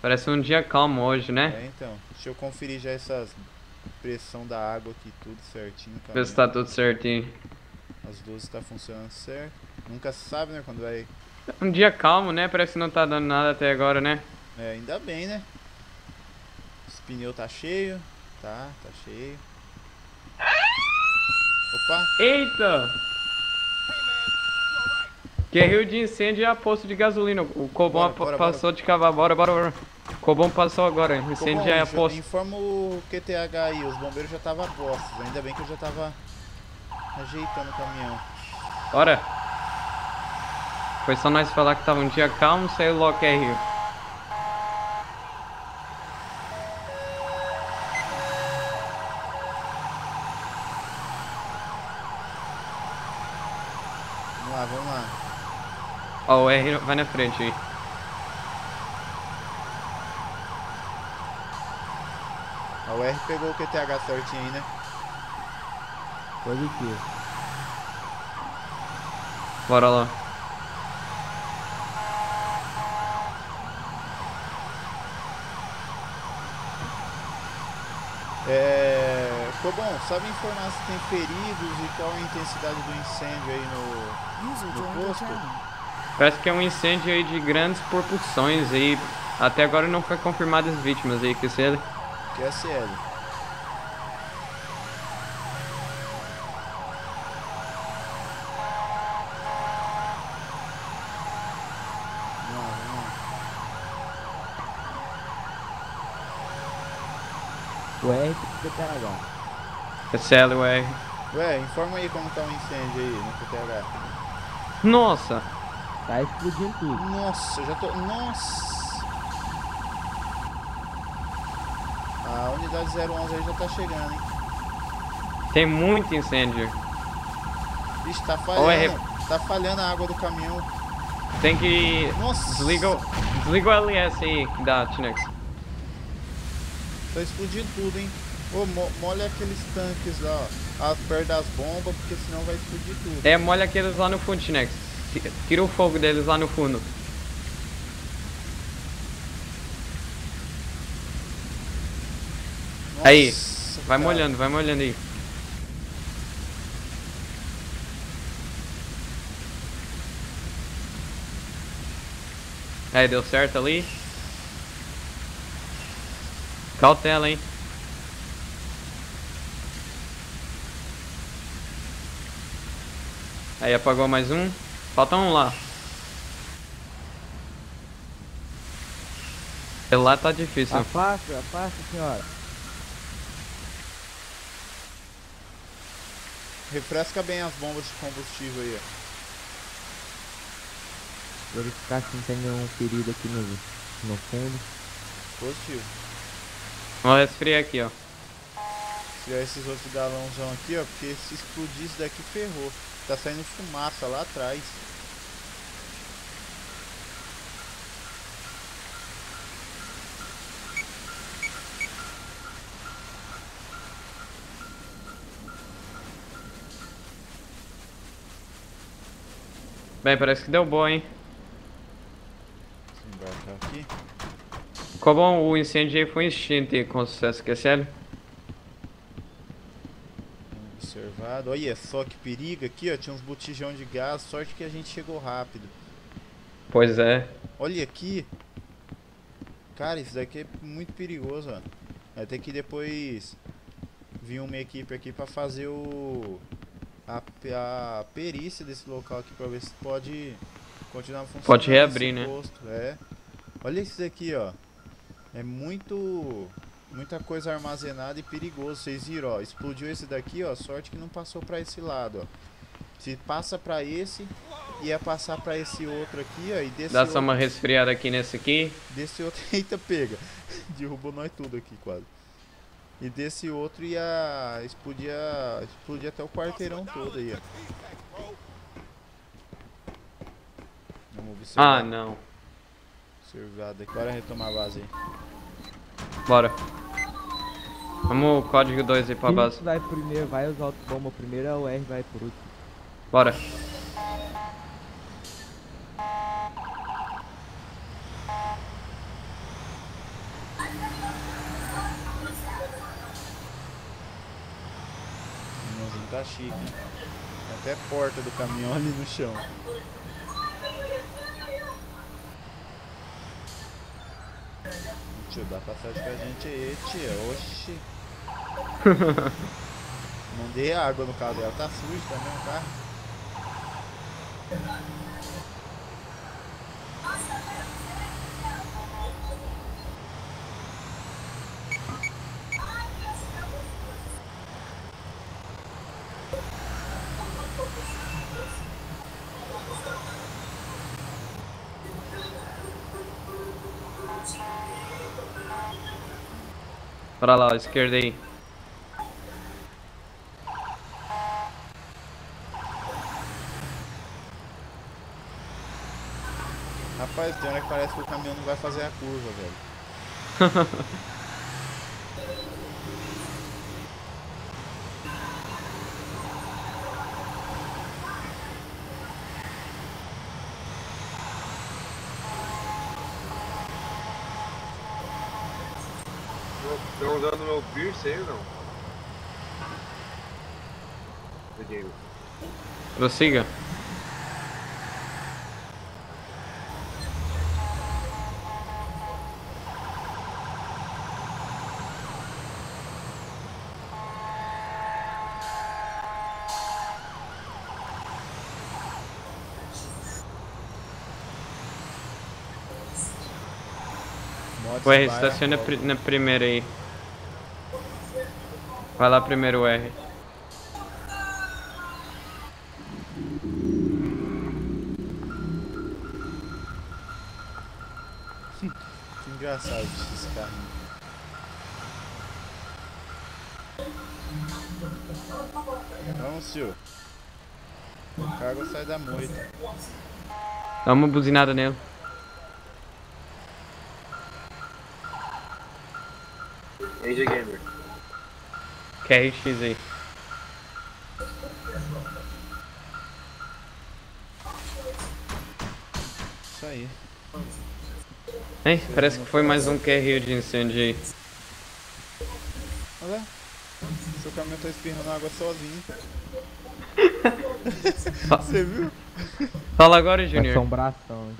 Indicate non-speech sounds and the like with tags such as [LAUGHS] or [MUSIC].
Parece um dia calmo hoje, né? É, então. Deixa eu conferir já essas pressão da água aqui, tudo certinho. Ver se tá tudo certinho. As luzes tá funcionando certo. Nunca se sabe, né, quando vai... Um dia calmo, né? Parece que não tá dando nada até agora, né? É, ainda bem, né? Esse pneu tá cheio. Tá, tá cheio. Opa! Eita! Que rio de incêndio é posto de gasolina. O Cobom Bora, bora, passou de cavar. Bora, bora, bora. O Cobom passou agora. Incêndio já é jo- posto. Informa o QTH aí, os bombeiros já estavam postos. Ainda bem que eu já tava ajeitando o caminhão. Bora. Foi só nós falar que tava um dia calmo, saiu logo que lá, vamos lá. Ó, o R vai na frente aí. A UR pegou o QTH certinho aí, né? Pode que. Bora lá. É. Cobom, sabe informar se tem feridos e qual a intensidade do incêndio aí no, no posto? Parece que é um incêndio aí de grandes proporções aí. Até agora não foi confirmadas vítimas aí, lá. O R do PH. SL, o R. Ué, informa aí como tá o incêndio aí no QTH. Nossa! Tá explodindo tudo. Nossa, eu já tô. Nossa! A unidade 011 aí já tá chegando, hein? Tem muito incêndio. Vixe, tá é- falhando. Tá falhando a água do caminhão. Tem que. Nossa! Desliga o, desliga o LS aí da Tinex. Tá explodindo tudo, hein? Ô, mo molha aqueles tanques lá, ó. a- Perto das bombas, porque senão vai explodir tudo. É, molha aqueles lá no fundo. Ti- Tira o fogo deles lá no fundo. Aí, Nossa, Vai cara. molhando, vai molhando aí. Aí, deu certo ali. Cautela, hein? Aí apagou mais um. Falta um lá. Lá tá difícil. Afasta, afasta, senhora. Refresca bem as bombas de combustível aí, ó. Verificar se não tem nenhum ferido aqui no, no fundo. Positivo. Vamos resfriar aqui, ó. Tirar esses outros galãozão aqui, ó, porque se explodir isso daqui ferrou. Tá saindo fumaça lá atrás. Bem, parece que deu boa, hein? Desembarcar aqui. Como o incêndio aí foi extinto com sucesso, que é Olha só que perigo aqui, ó. Tinha uns botijão de gás. Sorte que a gente chegou rápido. Pois é. Olha aqui. Cara, isso daqui é muito perigoso, ó. Vai ter que depois vir uma equipe aqui pra fazer o a, a perícia desse local aqui pra ver se pode continuar funcionando. Pode reabrir, né? É. Olha isso daqui, ó. É muito muita coisa armazenada e perigoso. Vocês viram, ó, explodiu esse daqui, ó. Sorte que não passou pra esse lado, ó. Se passa pra esse, ia passar pra esse outro aqui, ó, e desse Dá outro só uma resfriada aqui nesse aqui. Desse outro. [LAUGHS] Eita, pega. [LAUGHS] Derrubou nós tudo aqui quase. E desse outro ia explodir, a- explodir até o quarteirão todo aí, ó. Vamos observar. Ah, não. Observado aqui. Bora retomar a base aí. Bora. Vamos o código 2 aí pra Quem base. vai primeiro, vai usar o bomba primeiro, é o R vai por último. Bora. O caminhãozinho tá chique, até porta do caminhão ali no chão. Tio, dá passagem com a gente aí, tia. Oxi. [LAUGHS] Não dei água no carro dela, tá sujo também o carro. Bora lá, esquerda aí. Rapaz, tem hora que parece que o caminhão não vai fazer a curva, velho. Estão usando meu Pierce aí ou não? Peguei. Prossiga. O R, estaciona pri- na primeira aí. Vai lá primeiro o R. Que engraçado esse carrinho. Vamos, senhor. O cargo sai da moita. Dá uma buzinada nele. AJ Gamer. QRX aí. Isso aí. Hein? Parece que foi mais um QR de incêndio aí. Olha. Seu caminhão tá espirrando água sozinho. [LAUGHS] Você viu? Fala agora, Junior. Assombração.